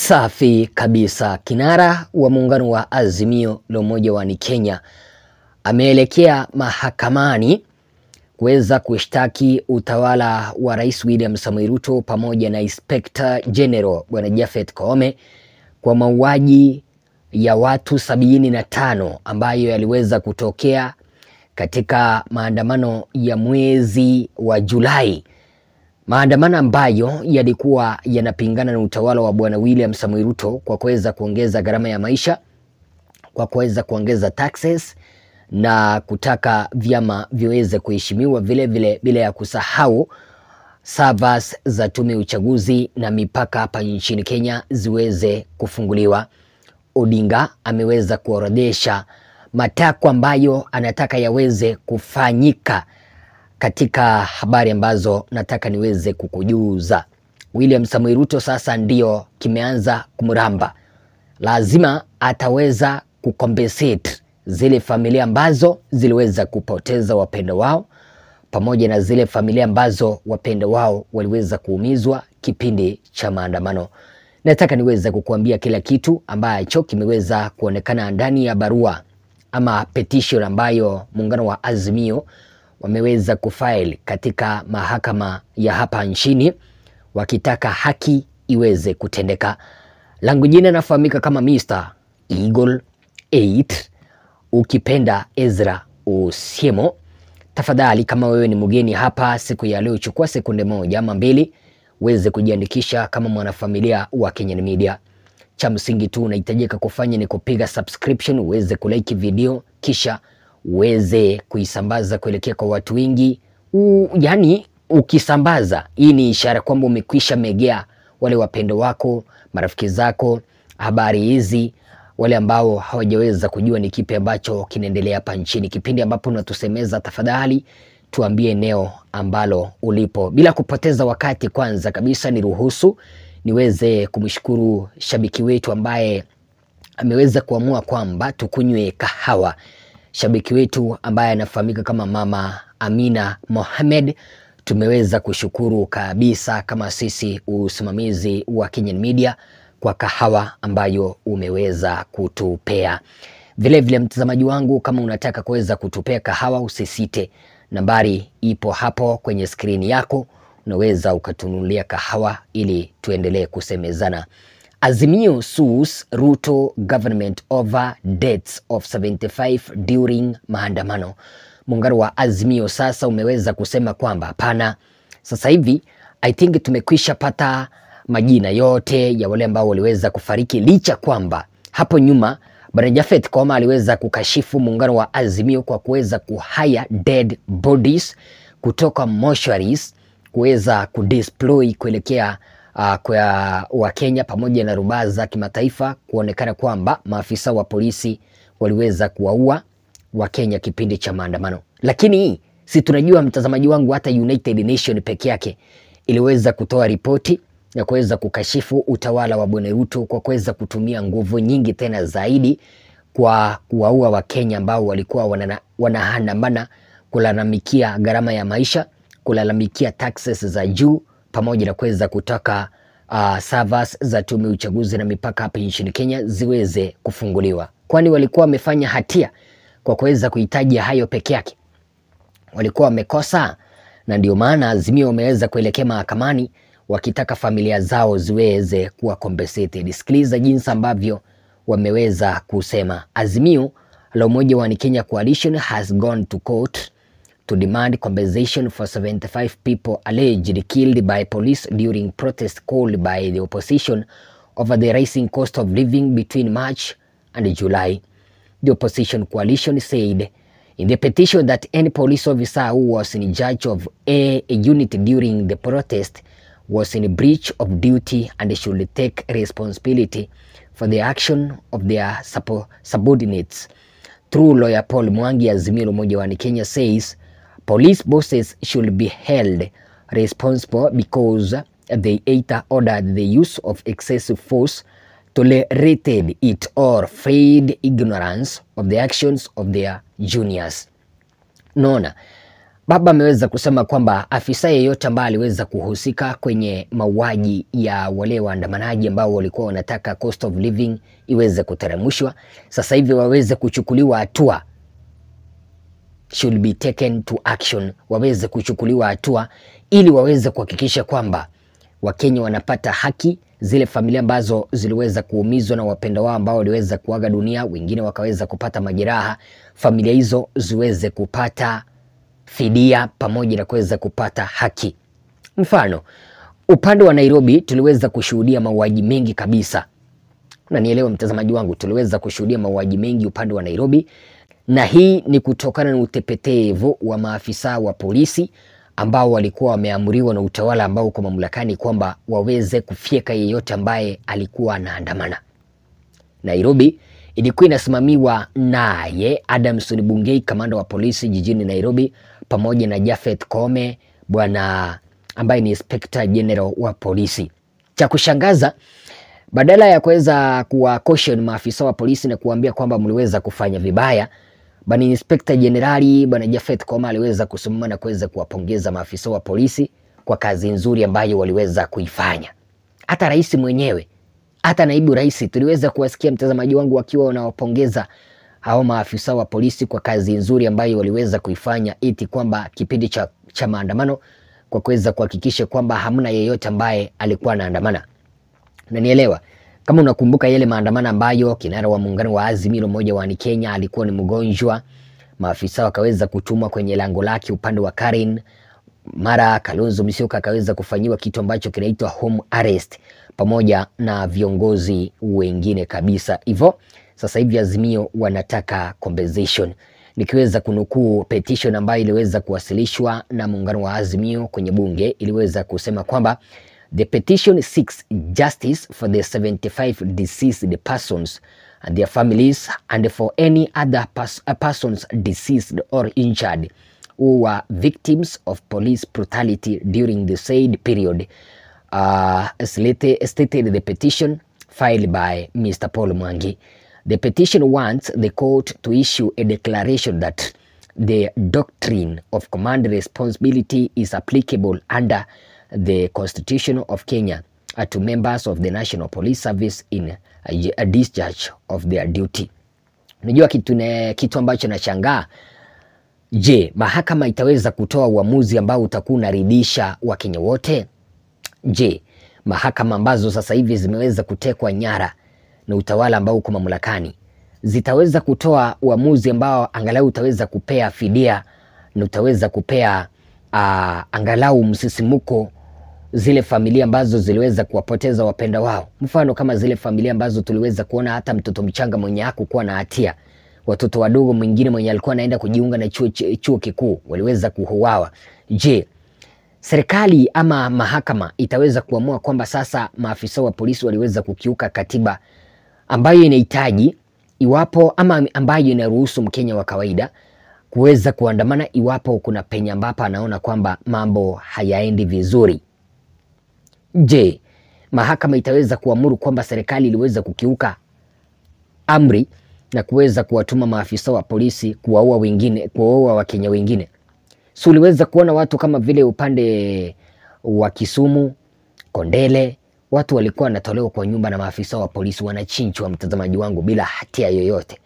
Safi kabisa. Kinara wa muungano wa Azimio la Umoja wa Kenya ameelekea mahakamani kuweza kushtaki utawala wa Rais William Samoei Ruto pamoja na Inspector General Bwana Japhet Koome kwa mauaji ya watu sabini na tano ambayo yaliweza kutokea katika maandamano ya mwezi wa Julai, maandamano ambayo yalikuwa yanapingana na utawala wa Bwana William Samoei Ruto kwa kuweza kuongeza gharama ya maisha, kwa kuweza kuongeza taxes na kutaka vyama viweze kuheshimiwa, vile vile bila ya kusahau servers za tume ya uchaguzi na mipaka hapa nchini Kenya ziweze kufunguliwa. Odinga ameweza kuorodhesha matakwa ambayo anataka yaweze kufanyika katika habari ambazo nataka niweze kukujuza. William Samoei Ruto sasa ndio kimeanza kumramba, lazima ataweza kucompensate zile familia ambazo ziliweza kupoteza wapendo wao pamoja na zile familia ambazo wapendo wao waliweza kuumizwa kipindi cha maandamano. Nataka niweze kukuambia kila kitu ambacho kimeweza kuonekana ndani ya barua ama petition ambayo muungano wa Azimio wameweza kufaili katika mahakama ya hapa nchini wakitaka haki iweze kutendeka. Langu jina nafahamika kama Mr. Eagle 8 ukipenda Ezra Osiemo. Tafadhali, kama wewe ni mgeni hapa siku ya leo, chukua sekunde moja ama mbili uweze kujiandikisha kama mwanafamilia wa Kenyan Media. Cha msingi tu unahitajika kufanya ni kupiga subscription, uweze kulike video kisha uweze kuisambaza kuelekea kwa watu wengi. Yaani ukisambaza, hii ni ishara kwamba umekwisha megea wale wapendo wako, marafiki zako habari hizi wale ambao hawajaweza kujua ni kipi ambacho kinaendelea hapa nchini. Kipindi ambapo unatusemeza, tafadhali tuambie eneo ambalo ulipo. Bila kupoteza wakati, kwanza kabisa niruhusu niweze kumshukuru shabiki wetu ambaye ameweza kuamua kwamba tukunywe kahawa. Shabiki wetu ambaye anafahamika kama Mama Amina Mohamed, tumeweza kushukuru kabisa kama sisi usimamizi wa Kenyan Media kwa kahawa ambayo umeweza kutupea. Vile vile mtazamaji wangu, kama unataka kuweza kutupea kahawa, usisite, nambari ipo hapo kwenye skrini yako, unaweza ukatunulia kahawa ili tuendelee kusemezana. Azimio sues Ruto government over deaths of 75 during maandamano. Muungano wa Azimio sasa umeweza kusema kwamba hapana, sasa hivi I think tumekwisha pata majina yote ya wale ambao waliweza kufariki, licha kwamba hapo nyuma Bwana Japhet Koome aliweza kukashifu muungano wa Azimio kwa kuweza kuhaya dead bodies kutoka mortuaries kuweza kudeploy kuelekea uh, kwa Wakenya pamoja na rubaa za kimataifa kuonekana kwamba maafisa wa polisi waliweza kuwaua Wakenya kipindi cha maandamano. Lakini si tunajua mtazamaji wangu, hata United Nation peke yake iliweza kutoa ripoti ya kuweza kukashifu utawala wa Bwana Ruto kwa kuweza kutumia nguvu nyingi tena zaidi kwa kuwaua Wakenya ambao walikuwa wanaandamana kulalamikia gharama ya maisha, kulalamikia taxes za juu pamoja na kuweza kutaka uh, servers za tume uchaguzi na mipaka hapa nchini Kenya ziweze kufunguliwa, kwani walikuwa wamefanya hatia kwa kuweza kuhitaji hayo peke yake, walikuwa wamekosa, na ndio maana Azimio wameweza kuelekea mahakamani wakitaka familia zao ziweze kuwa compensated. Sikiliza jinsi ambavyo wameweza kusema. Azimio la Umoja wa Kenya Coalition has gone to court to demand compensation for 75 people alleged killed by police during protest called by the opposition over the rising cost of living between March and July. The opposition coalition said in the petition that any police officer who was in charge of a, a unit during the protest was in breach of duty and should take responsibility for the action of their subordinates. Through lawyer Paul Mwangi, Azimio Umoja wa Kenya says police bosses should be held responsible because they either ordered the use of excessive force, tolerated it or feigned ignorance of the actions of their juniors. Naona Baba ameweza kusema kwamba afisa yeyote ambaye aliweza kuhusika kwenye mauaji ya wale waandamanaji ambao walikuwa wanataka cost of living iweze kuteremshwa, sasa hivi waweze kuchukuliwa hatua, should be taken to action, waweze kuchukuliwa hatua ili waweze kuhakikisha kwamba Wakenya wanapata haki. Zile familia ambazo ziliweza kuumizwa na wapenda wao ambao waliweza kuaga dunia, wengine wakaweza kupata majeraha, familia hizo ziweze kupata fidia pamoja na kuweza kupata haki. Mfano, upande wa Nairobi tuliweza kushuhudia mauaji mengi kabisa. Unanielewa mtazamaji wangu, tuliweza kushuhudia mauaji mengi upande wa Nairobi, na hii ni kutokana na utepetevu wa maafisa wa polisi ambao walikuwa wameamriwa na utawala ambao uko mamlakani kwamba waweze kufyeka yeyote ambaye alikuwa anaandamana. Nairobi ilikuwa inasimamiwa naye Adamson Bungei, kamanda wa polisi jijini Nairobi, pamoja na Jafeth Kome bwana ambaye ni inspector general wa polisi. Cha kushangaza, badala ya kuweza kuwa caution maafisa wa polisi na kuambia kwamba mliweza kufanya vibaya, bwana inspector Jenerali bwana Japhet Koome aliweza kusimama na kuweza kuwapongeza maafisa wa polisi kwa kazi nzuri ambayo waliweza kuifanya. Hata rais mwenyewe hata naibu rais tuliweza kuwasikia mtazamaji wangu wakiwa wanawapongeza hao maafisa wa polisi kwa kazi nzuri ambayo waliweza kuifanya, iti kwamba kipindi cha, cha maandamano kwa kuweza kuhakikisha kwamba hamna yeyote ambaye alikuwa anaandamana. Unanielewa? Kama unakumbuka yale maandamano ambayo kinara wa muungano wa Azimio mmoja wa Kenya alikuwa ni mgonjwa, maafisa wakaweza kutumwa kwenye lango lake upande wa Karen mara Kalonzo Musyoka akaweza kufanyiwa kitu ambacho kinaitwa home arrest pamoja na viongozi wengine kabisa. Hivyo sasa hivi Azimio wanataka compensation. Nikiweza kunukuu petition ambayo iliweza kuwasilishwa na muungano wa Azimio kwenye bunge, iliweza kusema kwamba the petition seeks justice for the 75 deceased persons and their families and for any other pers persons deceased or injured who were victims of police brutality during the said period, uh, stated the petition filed by Mr. Paul Mwangi. The petition wants the court to issue a declaration that the doctrine of command responsibility is applicable under the Constitution of Kenya uh, to members of the National Police Service in a, a discharge of their duty. Unajua kitu, ne, kitu ambacho nashangaa Je, mahakama itaweza kutoa uamuzi ambao utakuwa unaridhisha Wakenya wote? Je, mahakama ambazo sasa hivi zimeweza kutekwa nyara na utawala ambao uko mamlakani zitaweza kutoa uamuzi ambao angalau utaweza kupea fidia na utaweza kupea uh, angalau msisimuko zile familia ambazo ziliweza kuwapoteza wapenda wao, mfano kama zile familia ambazo tuliweza kuona hata mtoto mchanga mwenye hakukuwa na hatia watoto wadogo, mwingine mwenye alikuwa anaenda kujiunga na chuo, chuo kikuu waliweza kuuawa. Je, serikali ama mahakama itaweza kuamua kwamba sasa maafisa wa polisi waliweza kukiuka katiba ambayo inahitaji iwapo ama ambayo inaruhusu Mkenya wa kawaida kuweza kuandamana iwapo kuna penye ambapo anaona kwamba mambo hayaendi vizuri? Je, mahakama itaweza kuamuru kwamba serikali iliweza kukiuka amri na kuweza kuwatuma maafisa wa polisi kuwaua wengine, kuwaua Wakenya wengine. So uliweza kuona watu kama vile upande wa Kisumu, Kondele, watu walikuwa wanatolewa kwa nyumba na maafisa wa polisi wanachinjwa, mtazamaji wangu, bila hatia yoyote.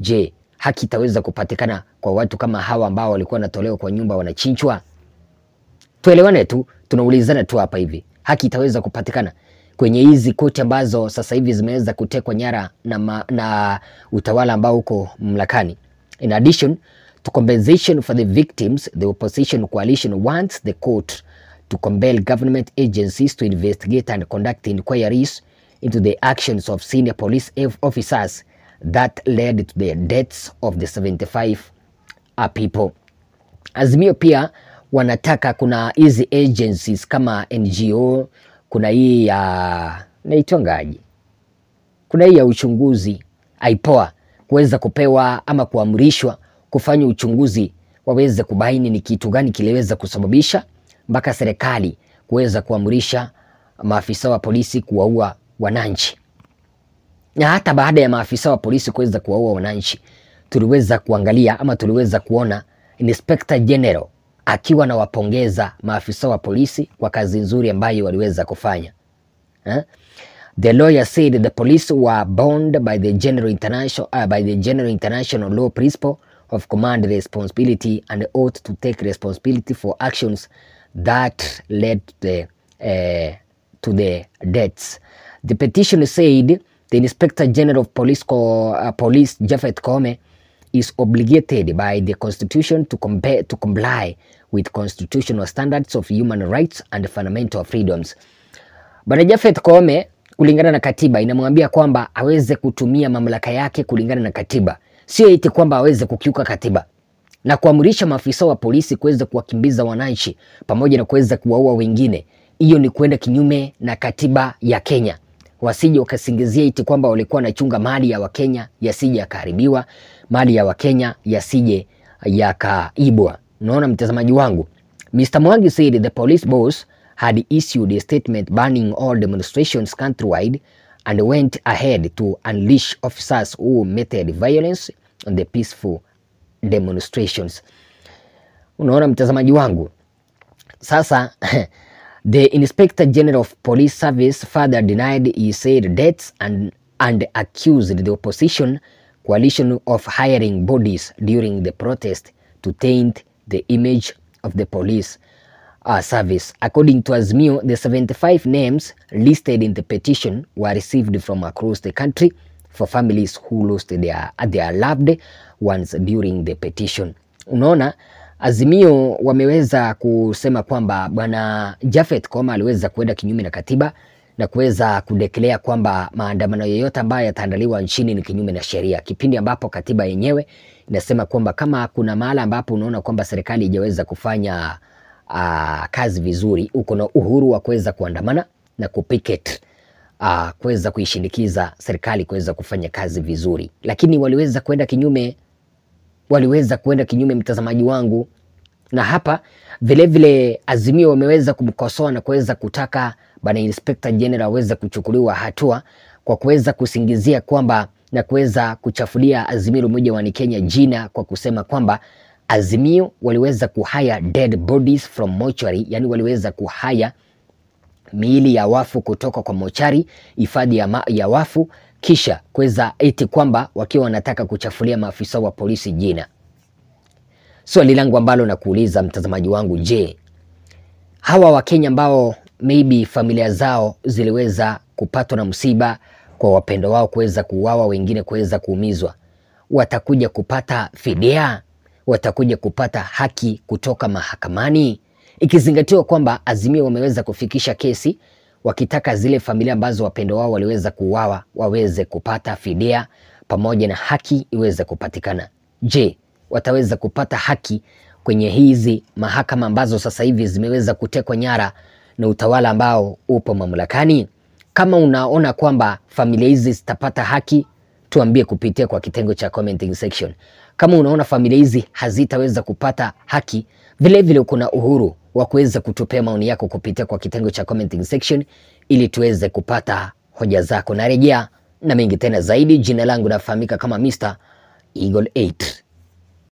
Je, haki itaweza kupatikana kwa watu kama hawa ambao walikuwa wanatolewa kwa nyumba wanachinjwa? Tuelewane tu, tunaulizana tu hapa hivi, haki itaweza kupatikana kwenye hizi koti ambazo sasa hivi zimeweza kutekwa nyara na, ma, na utawala ambao uko mlakani. In addition to compensation for the victims, the opposition coalition wants the court to compel government agencies to investigate and conduct inquiries into the actions of senior police officers that led to the deaths of the 75 people. Azimio pia wanataka kuna hizi agencies kama NGO kuna hii ya naitwangaji, kuna hii ya uchunguzi aipoa kuweza kupewa ama kuamrishwa kufanya uchunguzi waweze kubaini ni kitu gani kiliweza kusababisha mpaka serikali kuweza kuamrisha maafisa wa polisi kuwaua wananchi. Na hata baada ya maafisa wa polisi kuweza kuwaua wananchi, tuliweza kuangalia ama tuliweza kuona Inspector General akiwa anawapongeza maafisa wa polisi kwa kazi nzuri ambayo waliweza kufanya eh? The lawyer said the police were bound by the general international, uh, by the general international law principle of command responsibility and ought to take responsibility for actions that led to the, uh, to the deaths. The petition said the Inspector General of Police, uh, Police Jafet Kome is obligated by the Constitution to, compare, to comply with constitutional standards of human rights and fundamental freedoms. Bwana Japhet Koome kulingana na katiba inamwambia kwamba aweze kutumia mamlaka yake kulingana na katiba, sio eti kwamba aweze kukiuka katiba na kuamrisha maafisa wa polisi kuweza kuwakimbiza wananchi pamoja na kuweza kuwaua wengine. Hiyo ni kwenda kinyume na katiba ya Kenya. Wasije wakasingizia eti kwamba walikuwa wanachunga mali ya Wakenya yasije yakaharibiwa, mali ya Wakenya yasije yakaibwa. Unaona mtazamaji wangu, Mr. Mwangi said the police boss had issued a statement banning all demonstrations countrywide and went ahead to unleash officers who meted violence on the peaceful demonstrations. Unaona mtazamaji wangu, sasa the Inspector General of Police Service further denied he said deaths and, and accused the opposition coalition of hiring bodies during the protest to taint the image of the police uh, service. According to Azimio, the 75 names listed in the petition were received from across the country for families who lost their, their loved ones during the petition. Unaona, Azimio wameweza kusema kwamba bwana Jafet Koome aliweza kuenda kinyume na katiba na kuweza kudeklea kwamba maandamano yoyote ambayo yataandaliwa nchini ni kinyume na sheria, kipindi ambapo katiba yenyewe inasema kwamba kama kuna mahala ambapo unaona kwamba serikali haijaweza kufanya uh, kazi vizuri, uko na uhuru wa kuweza kuandamana na kupicket uh, kuweza kuishindikiza serikali kuweza kufanya kazi vizuri, lakini waliweza kwenda kinyume, waliweza kwenda kinyume, mtazamaji wangu, na hapa vilevile vile Azimio wameweza kumkosoa na kuweza kutaka bwana Inspector General aweze kuchukuliwa hatua kwa kuweza kusingizia kwamba na kuweza kuchafulia Azimio la Umoja wa Kenya jina kwa kusema kwamba Azimio waliweza kuhaya dead bodies from mortuary, yani waliweza kuhaya miili ya wafu kutoka kwa mochari hifadhi ya, ya wafu kisha kuweza eti kwamba wakiwa wanataka kuchafulia maafisa wa polisi jina. Swali langu ambalo nakuuliza mtazamaji wangu, je, hawa Wakenya ambao maybe familia zao ziliweza kupatwa na msiba kwa wapendo wao kuweza kuuawa, wengine kuweza kuumizwa, watakuja kupata fidia? Watakuja kupata haki kutoka mahakamani? Ikizingatiwa kwamba Azimio wameweza kufikisha kesi wakitaka zile familia ambazo wapendo wao waliweza kuuawa waweze kupata fidia pamoja na haki iweze kupatikana. Je, wataweza kupata haki kwenye hizi mahakama ambazo sasa hivi zimeweza kutekwa nyara na utawala ambao upo mamlakani? Kama unaona kwamba familia hizi zitapata haki, tuambie kupitia kwa kitengo cha commenting section. Kama unaona familia hizi hazitaweza kupata haki, vilevile kuna uhuru wa kuweza kutupea maoni yako kupitia kwa kitengo cha commenting section ili tuweze kupata hoja zako. Narejea na mengi tena zaidi. Jina langu nafahamika kama Mr. Eagle 8.